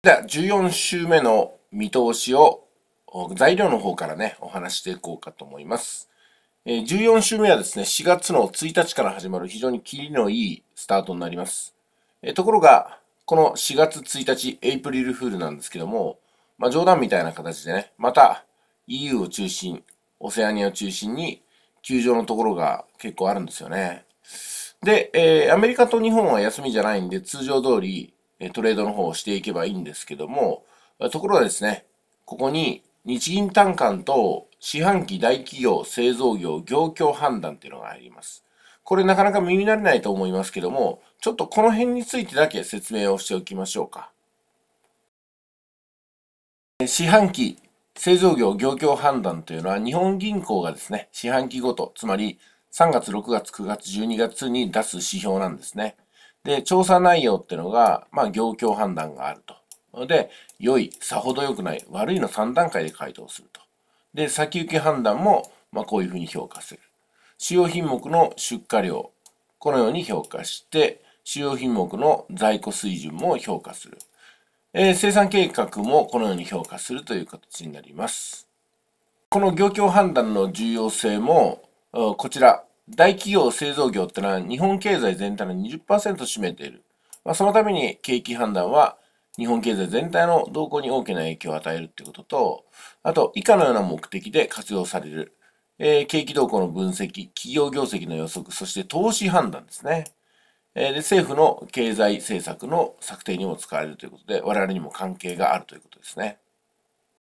では、14週目の見通しを材料の方からね、お話していこうかと思います。14週目はですね、4月の1日から始まる非常にキリのいいスタートになります。ところが、この4月1日、エイプリルフールなんですけども、まあ冗談みたいな形でね、また EU を中心、オセアニアを中心に、休場のところが結構あるんですよね。で、えー、アメリカと日本は休みじゃないんで、通常通りトレードの方をしていけばいいんですけども、ところがですね、ここに日銀短観と四半期大企業製造業業況判断っていうのが入ります。これなかなか耳慣れないと思いますけども、ちょっとこの辺についてだけ説明をしておきましょうか。四半期製造業業況判断というのは日本銀行がですね、四半期ごと、つまり3月、6月、9月、12月に出す指標なんですね。で、調査内容っていうのが、まあ、業況判断があると。で、良い、さほど良くない、悪いの3段階で回答すると。で、先行き判断も、まあ、こういうふうに評価する。主要品目の出荷量、このように評価して、主要品目の在庫水準も評価する。えー、生産計画もこのように評価するという形になります。この業況判断の重要性も、こちら、大企業製造業ってのは日本経済全体の20%占めている。まあ、そのために景気判断は日本経済全体の動向に大きな影響を与えるってことと、あと、以下のような目的で活用される。えー、景気動向の分析、企業業績の予測、そして投資判断ですね。えー、で政府の経済政策の策定にも使われるということで、我々にも関係があるということですね。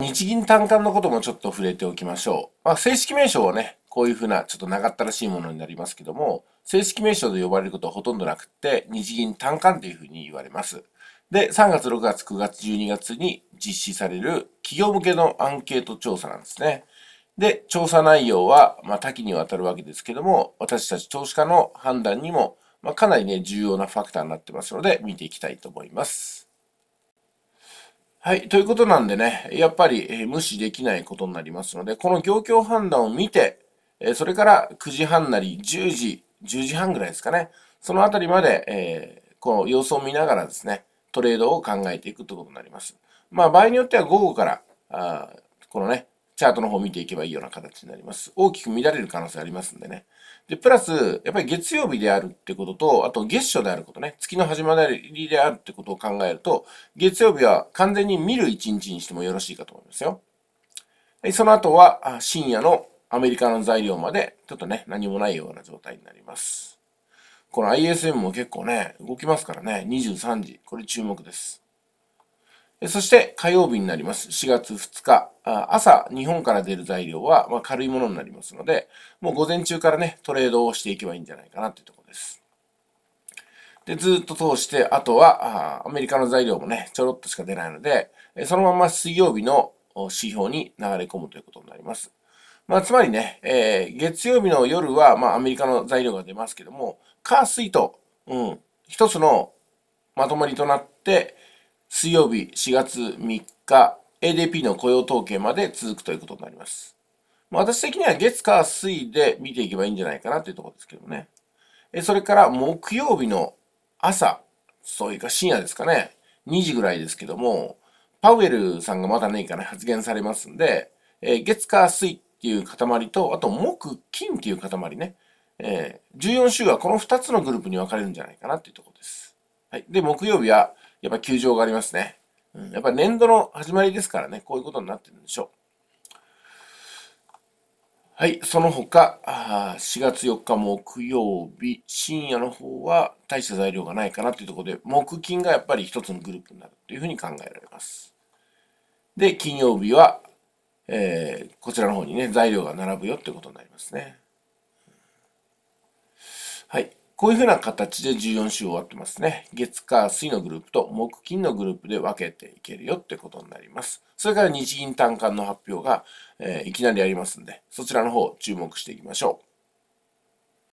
日銀単価のこともちょっと触れておきましょう。まあ、正式名称はね、こういうふうなちょっと長ったらしいものになりますけども、正式名称で呼ばれることはほとんどなくって、日銀単価っていうふうに言われます。で、3月、6月、9月、12月に実施される企業向けのアンケート調査なんですね。で、調査内容は、まあ、多岐にわたるわけですけども、私たち投資家の判断にも、まあ、かなりね、重要なファクターになってますので、見ていきたいと思います。はい。ということなんでね、やっぱり、無視できないことになりますので、この業況判断を見て、それから9時半なり10時、10時半ぐらいですかね、そのあたりまで、えー、この様子を見ながらですね、トレードを考えていくということになります。まあ場合によっては午後から、あこのね、チャートの方を見ていけばいいような形になります。大きく乱れる可能性ありますんでね。で、プラス、やっぱり月曜日であるってことと、あと月初であることね、月の始まりであるってことを考えると、月曜日は完全に見る一日にしてもよろしいかと思いますよ。はいその後は深夜のアメリカの材料まで、ちょっとね、何もないような状態になります。この ISM も結構ね、動きますからね、23時。これ注目です。そして火曜日になります。4月2日。朝、日本から出る材料は、ま軽いものになりますので、もう午前中からね、トレードをしていけばいいんじゃないかなっていうところです。で、ずっと通して、あとは、アメリカの材料もね、ちょろっとしか出ないので、そのまま水曜日の指標に流れ込むということになります。まあ、つまりね、えー、月曜日の夜は、まあ、アメリカの材料が出ますけども、火、水と、うん、一つのまとまりとなって、水曜日4月3日、ADP の雇用統計まで続くということになります。まあ、私的には月、火、水で見ていけばいいんじゃないかなというところですけどね。えそれから木曜日の朝、そういうか深夜ですかね、2時ぐらいですけども、パウエルさんがまだ何かね、発言されますんで、え月、火、水っていう塊と、あと木、金っていう塊ね、えー、14週はこの2つのグループに分かれるんじゃないかなっていうところです。はい。で、木曜日は、やっぱ休場がありますね。うん、やっぱ年度の始まりですからね、こういうことになってるんでしょう。はい。その他、4月4日木曜日、深夜の方は大した材料がないかなというところで、木金がやっぱり一つのグループになるというふうに考えられます。で、金曜日は、えー、こちらの方にね、材料が並ぶよってことになりますね。はい。こういうふうな形で14週終わってますね。月火水のグループと木金のグループで分けていけるよってことになります。それから日銀短観の発表が、えー、いきなりありますんで、そちらの方注目していきましょう。